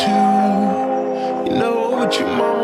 You. Know what your mom